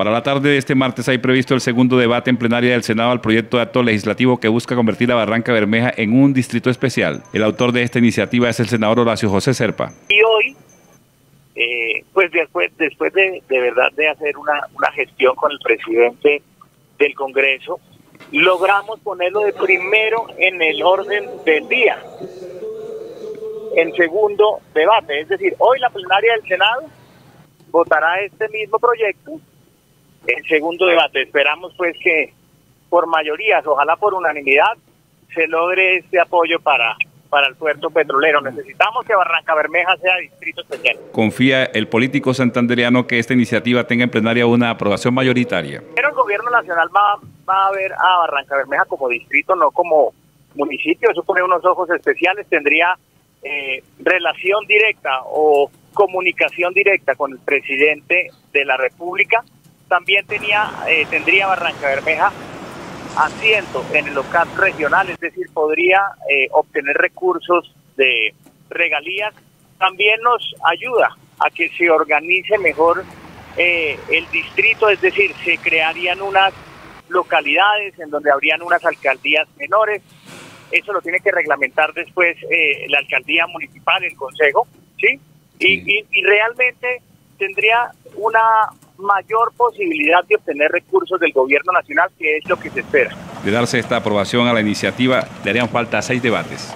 Para la tarde de este martes hay previsto el segundo debate en plenaria del Senado al proyecto de acto legislativo que busca convertir a Barranca Bermeja en un distrito especial. El autor de esta iniciativa es el senador Horacio José Serpa. Y hoy, eh, pues después, después de, de verdad de hacer una, una gestión con el presidente del Congreso, logramos ponerlo de primero en el orden del día, en segundo debate. Es decir, hoy la plenaria del Senado votará este mismo proyecto en segundo debate. Esperamos pues que por mayorías, ojalá por unanimidad, se logre este apoyo para, para el puerto petrolero. Necesitamos que Barranca Bermeja sea distrito especial. ¿Confía el político santanderiano que esta iniciativa tenga en plenaria una aprobación mayoritaria? Pero el gobierno nacional va, va a ver a Barranca Bermeja como distrito, no como municipio. Eso pone unos ojos especiales, tendría eh, relación directa o comunicación directa con el presidente de la República. También tenía, eh, tendría Barranca Bermeja asiento en el local regional, es decir, podría eh, obtener recursos de regalías. También nos ayuda a que se organice mejor eh, el distrito, es decir, se crearían unas localidades en donde habrían unas alcaldías menores. Eso lo tiene que reglamentar después eh, la alcaldía municipal, el consejo, ¿sí? Y, y, y realmente tendría una mayor posibilidad de obtener recursos del gobierno nacional, que es lo que se espera. De darse esta aprobación a la iniciativa, le harían falta seis debates.